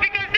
because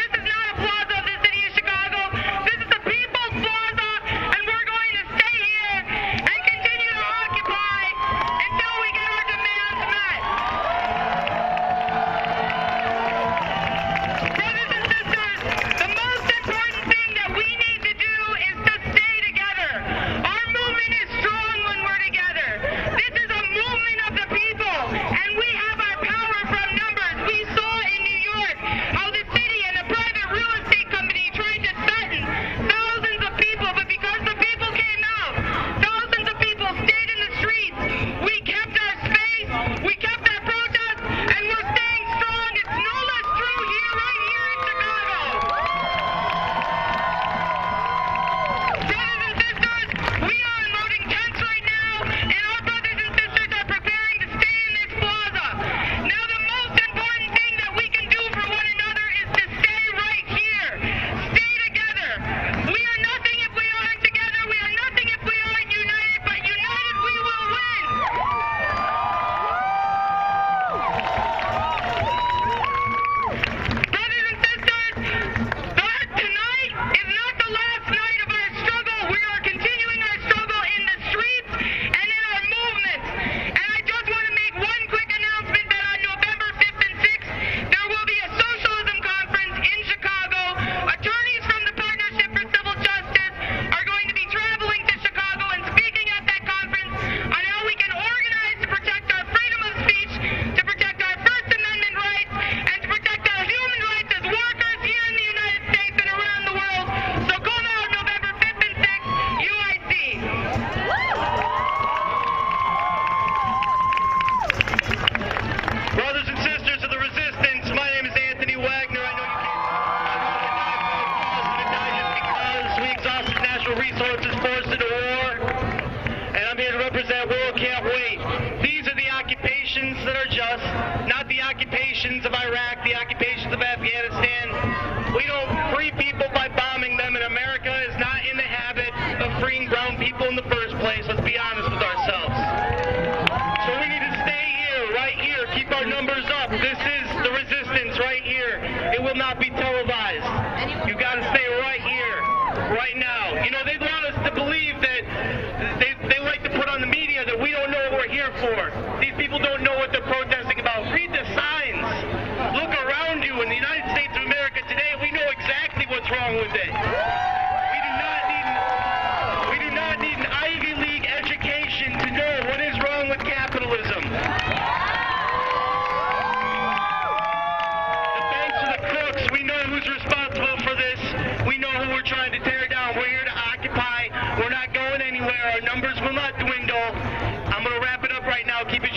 occupations of Iraq, the occupations of Afghanistan. We don't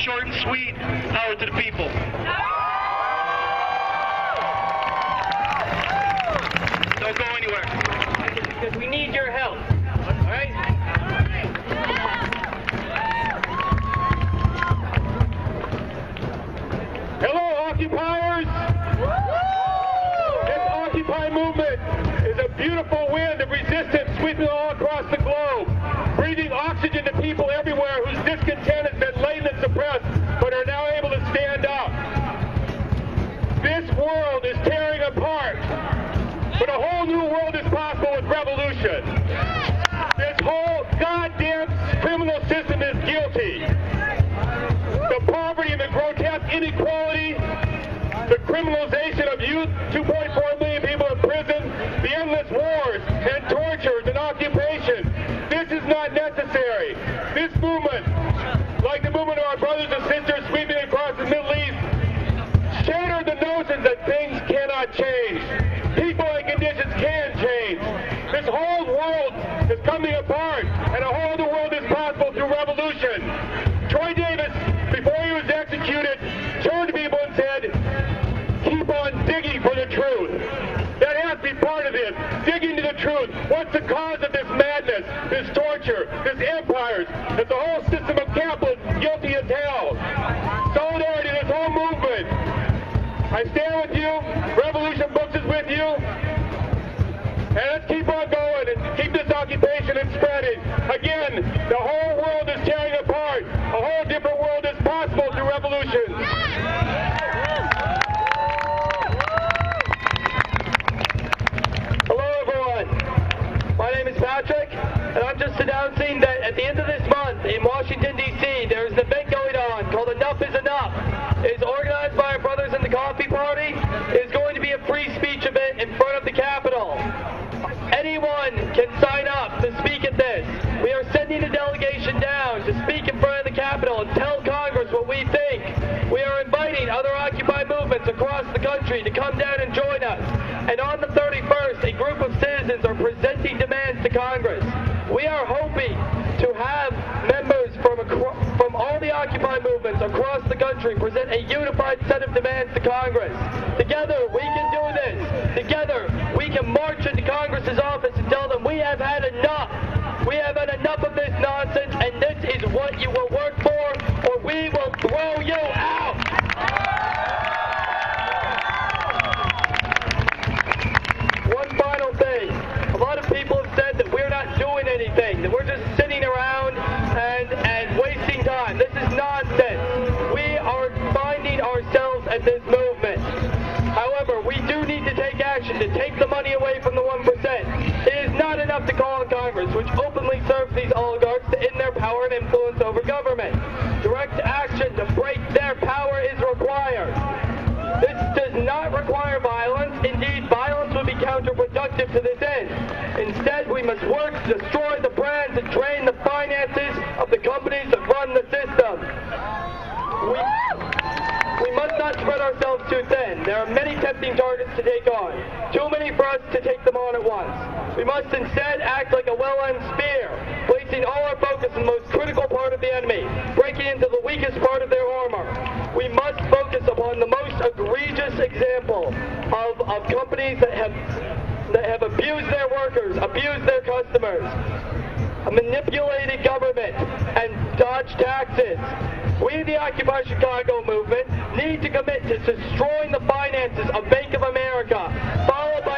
short and sweet. Power to the people. Don't go anywhere. Because we need your help. All right? Hello, occupiers. This Occupy movement is a beautiful wind of resistance sweeping all across the revolution. This whole goddamn criminal system is guilty. The poverty and the grotesque inequality, the criminalization of youth to what's the cause of this madness, this torture, this empires, Is the whole system of capitalism guilty as hell? Solidarity, this whole movement. I stand with you. Revolution Books is with you. And let's keep on going and keep this occupation and spreading. Again, the whole world is tearing apart. A whole different world is possible through revolution. To come down and join us. And on the 31st, a group of citizens are presenting demands to Congress. We are hoping to have members from acro- from all the Occupy movements across the country present a unified set of demands to Congress. Together, we can do this. Together, we can march into Congress's office and tell them we have had enough. We have had enough of this nonsense, and this is what you will work for, or we will throw you out. We're just sitting around and, and wasting time. This is nonsense. We are finding ourselves at this movement. However, we do need to take action to take the money away from the 1%. It is not enough to call too thin. There are many tempting targets to take on. Too many for us to take them on at once. We must instead act like a well-aimed spear, placing all our focus on the most critical part of the enemy, breaking into the weakest part of their armor. We must focus upon the most egregious example of, of companies that have that have abused their workers, abused their customers, manipulated government, and dodged taxes. We, the Occupy Chicago movement, need to commit to destroying the finances of Bank of America, followed by